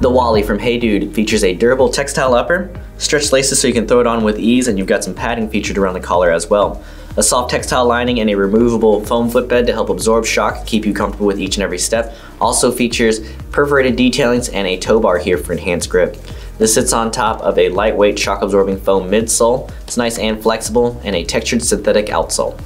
The Wally from Hey Dude features a durable textile upper, stretch laces so you can throw it on with ease, and you've got some padding featured around the collar as well. A soft textile lining and a removable foam footbed to help absorb shock, and keep you comfortable with each and every step. Also features perforated detailings and a toe bar here for enhanced grip. This sits on top of a lightweight shock absorbing foam midsole. It's nice and flexible and a textured synthetic outsole.